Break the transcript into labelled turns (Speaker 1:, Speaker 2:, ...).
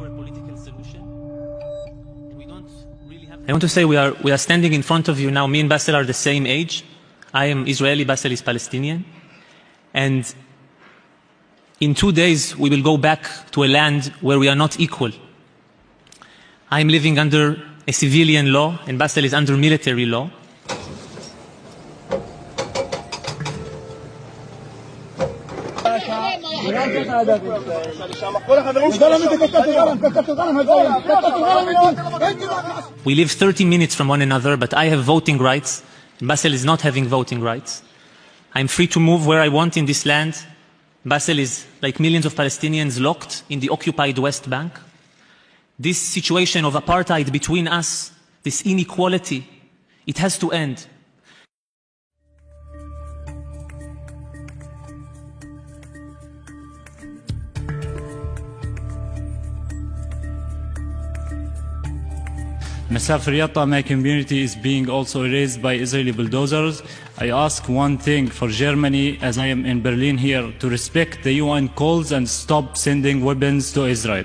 Speaker 1: for a political solution. And we don't really have... I want to say we are, we are standing in front of you now. Me and Basel are the same age. I am Israeli, Basel is Palestinian. And in two days, we will go back to a land where we are not equal. I am living under a civilian law, and Basel is under military law. We live 30 minutes from one another, but I have voting rights. Basel is not having voting rights. I'm free to move where I want in this land. Basel is, like millions of Palestinians, locked in the occupied West Bank. This situation of apartheid between us, this inequality, it has to end.
Speaker 2: Masafer Yatta, my community is being also erased by Israeli bulldozers. I ask one thing for Germany, as I am in Berlin here, to respect the UN calls and stop sending weapons to Israel.